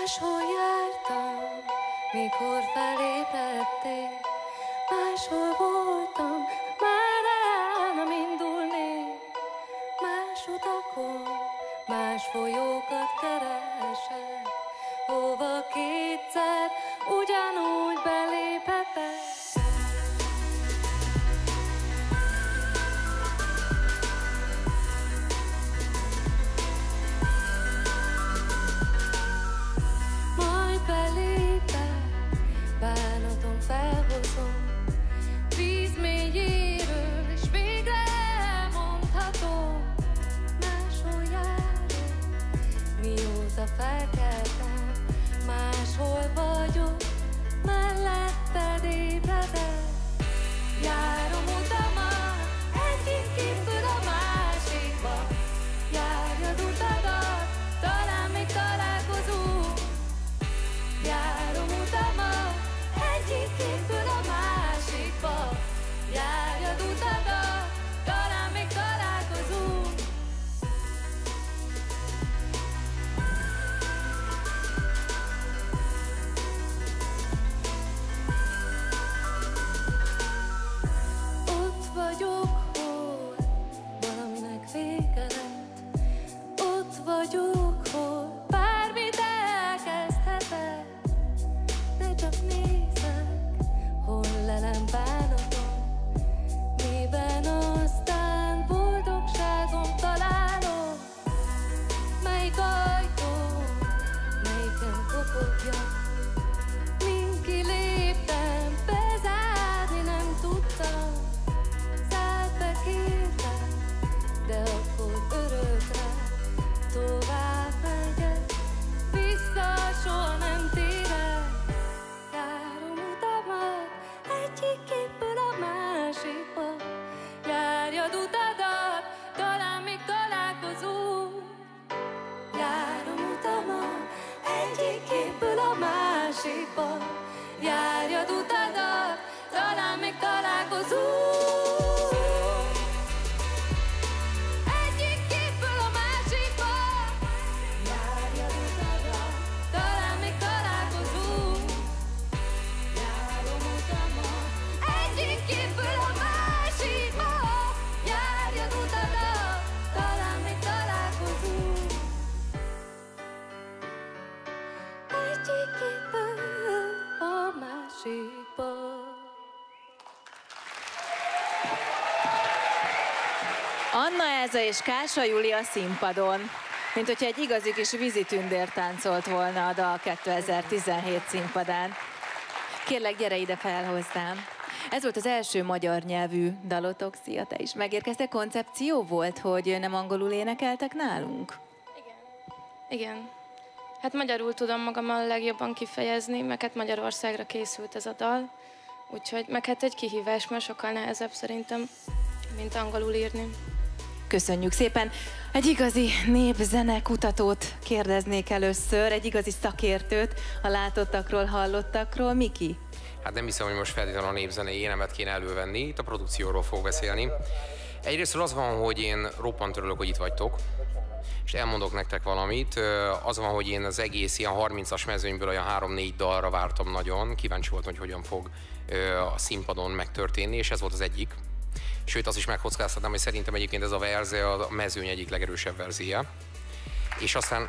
Máshol jártam, mikor felébredtél, máshol voltam, már el nem indulnék. Más utakon, más folyókat keresek, hova kétszer ugyanúgy beléphetek. Ott vagyok, hol bármit elkezdhetek. De csak nézek, hol lelem bánatom, Anna Elza és Kása Júlia színpadon. Mint hogyha egy igazi kis vízitündér táncolt volna a dal 2017 színpadán. Kérlek, gyere ide fel hozzám. Ez volt az első magyar nyelvű dalotok. Szia, te is megérkeztek. Koncepció volt, hogy nem angolul énekeltek nálunk? Igen. Hát magyarul tudom magam a legjobban kifejezni, meg hát Magyarországra készült ez a dal. Úgyhogy, meg hát egy kihívás, mert sokkal nehezebb szerintem, mint angolul írni. Köszönjük szépen. Egy igazi népzene kutatót kérdeznék először, egy igazi szakértőt a látottakról, hallottakról. Miki? Hát nem hiszem, hogy most feltétlenül a népzenei énemet kéne elővenni, itt a produkcióról fog beszélni. Egyrészt az van, hogy én roppant örülök, hogy itt vagytok, és elmondok nektek valamit. Az van, hogy én az egész ilyen 30-as mezőnyből olyan 3-4 dalra vártam nagyon, kíváncsi voltam, hogy hogyan fog a színpadon megtörténni, és ez volt az egyik. Sőt, azt is megkockáztatnám, hogy szerintem egyébként ez a verze a mezőny egyik legerősebb verzéje. És aztán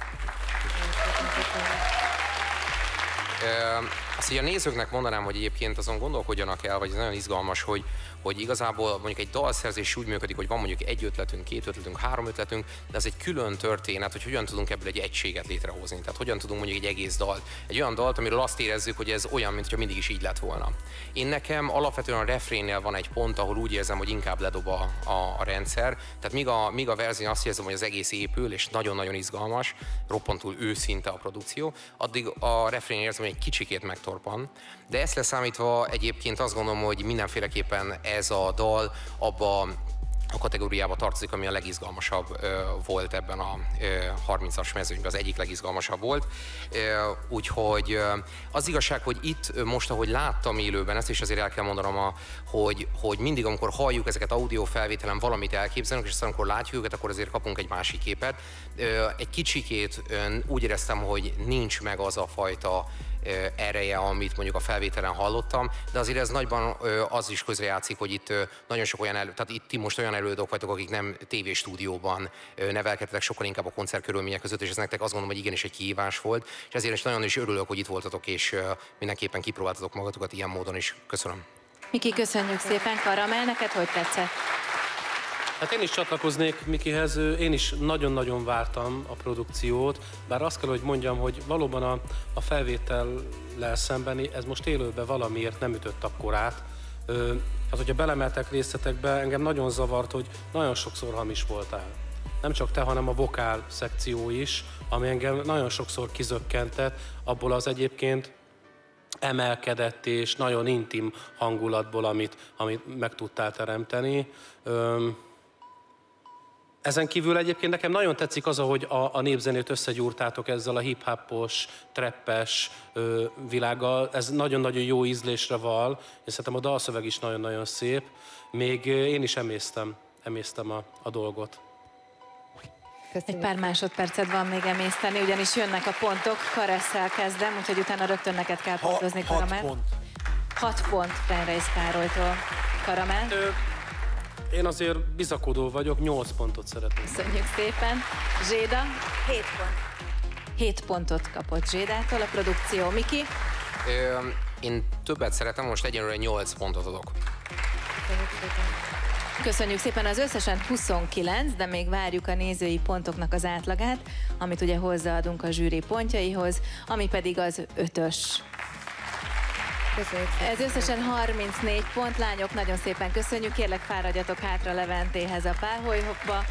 Azt a nézőknek mondanám, hogy egyébként azon gondolkodjanak el, vagy ez nagyon izgalmas, hogy, hogy igazából mondjuk egy dalszerzés úgy működik, hogy van mondjuk egy ötletünk, két ötletünk, három ötletünk, de ez egy külön történet, hogy hogyan tudunk ebből egy egységet létrehozni. Tehát hogyan tudunk mondjuk egy egész dalt, egy olyan dalt, amiről azt érezzük, hogy ez olyan, mintha mindig is így lett volna. Én nekem alapvetően a refrénnél van egy pont, ahol úgy érzem, hogy inkább ledob a, a, a rendszer. Tehát míg a, míg a verzió azt érzem, hogy az egész épül, és nagyon-nagyon izgalmas, roppantul őszinte a produkció, addig a refrén érzem, hogy egy kicsikét megtorpan. De ezt leszámítva egyébként azt gondolom, hogy mindenféleképpen ez a dal abba a kategóriába tartozik, ami a legizgalmasabb ö, volt ebben a ö, 30-as mezőnyben, az egyik legizgalmasabb volt. Ö, úgyhogy ö, az igazság, hogy itt most, ahogy láttam élőben ezt, és azért el kell mondanom, a, hogy, hogy mindig, amikor halljuk ezeket audio felvételen, valamit elképzelünk, és aztán amikor látjuk őket, akkor azért kapunk egy másik képet. Ö, egy kicsikét ö, úgy éreztem, hogy nincs meg az a fajta ereje, amit mondjuk a felvételen hallottam, de azért ez nagyban az is közrejátszik, hogy itt nagyon sok olyan elő, tehát itt ti most olyan előadók vagytok, akik nem tévéstúdióban nevelkedtek, sokkal inkább a koncertkörülmények között, és ez nektek azt gondolom, hogy igenis egy kihívás volt, és ezért is nagyon is örülök, hogy itt voltatok, és mindenképpen kipróbáltatok magatokat ilyen módon is. Köszönöm. Miki, köszönjük szépen. Karamel, neked hogy tetszett? Hát én is csatlakoznék Mikihez, én is nagyon-nagyon vártam a produkciót, bár azt kell, hogy mondjam, hogy valóban a, a felvétellel szembeni, ez most élőben valamiért nem ütött akkor át. Ö, hát, hogyha belemeltek részletekbe, engem nagyon zavart, hogy nagyon sokszor hamis voltál. Nem csak te, hanem a vokál szekció is, ami engem nagyon sokszor kizökkentett, abból az egyébként emelkedett és nagyon intim hangulatból, amit, amit meg tudtál teremteni. Öm, ezen kívül egyébként nekem nagyon tetszik az, hogy a, a népzenét összegyúrtátok ezzel a hip-hopos, treppes ö, világgal. Ez nagyon-nagyon jó ízlésre val. Én szerintem a dalszöveg is nagyon-nagyon szép. Még én is emésztem, emésztem a, a dolgot. Egy pár másodpercet van még emészteni, ugyanis jönnek a pontok. Karesszel kezdem, úgyhogy utána rögtön neked kell pontozni, hat Karamel. pont. Hat pont Fenreis Károlytól. Karamel, Ö, én azért bizakodó vagyok, 8 pontot szeretnék. köszönjük szépen. Zséda, 7 pont. 7 pontot kapott Zsédától a produkció. Miki, Ö, én többet szeretem, most egyenlőre 8 pontot adok. Köszönjük szépen az összesen 29, de még várjuk a nézői pontoknak az átlagát, amit ugye hozzáadunk a zsűri pontjaihoz, ami pedig az ötös. Köszönjük. Ez összesen 34 pont, lányok, nagyon szépen köszönjük, kérlek fáradjatok hátra Leventéhez a pálholyhokba,